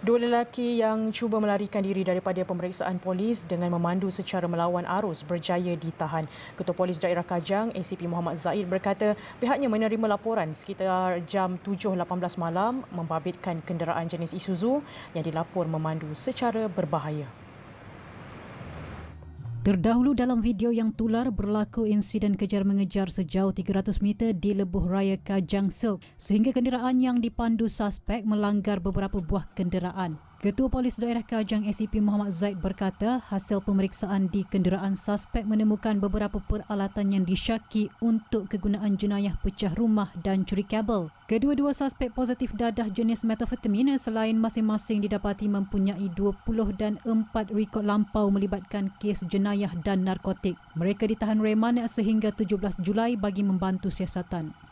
Dua lelaki yang cuba melarikan diri daripada pemeriksaan polis dengan memandu secara melawan arus berjaya ditahan. Ketua Polis Daerah Kajang, ACP Muhammad Zaid berkata pihaknya menerima laporan sekitar jam 7.18 malam membabitkan kenderaan jenis Isuzu yang dilapor memandu secara berbahaya. Terdahulu dalam video yang tular berlaku insiden kejar-mengejar sejauh 300 meter di lebuh raya Kajang Silk sehingga kenderaan yang dipandu suspek melanggar beberapa buah kenderaan. Ketua Polis Daerah Kajang SCP Muhammad Zaid berkata hasil pemeriksaan di kenderaan suspek menemukan beberapa peralatan yang disyaki untuk kegunaan jenayah pecah rumah dan curi kabel. Kedua-dua suspek positif dadah jenis metafetamin selain masing-masing didapati mempunyai 20 dan 4 rekod lampau melibatkan kes jenayah dan narkotik. Mereka ditahan reman sehingga 17 Julai bagi membantu siasatan.